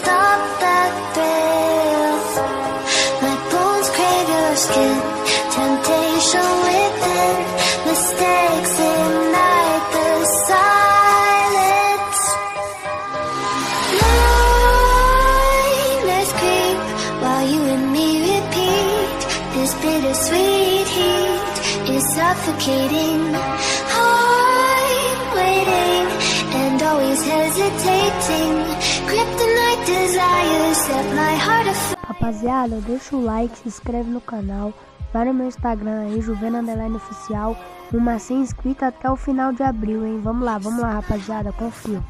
Stop that thrill My bones crave your skin, temptation within. Mistakes ignite the silence. Nightmares creep while you and me repeat. This bittersweet heat is suffocating. I'm waiting and always hesitating. Kryptonite Rapaziada, deixa o like, se inscreve no canal, vai no meu Instagram aí, Juvena Underline Oficial, uma 100 inscrita até o final de abril, hein? Vamos lá, vamos lá, rapaziada, confio.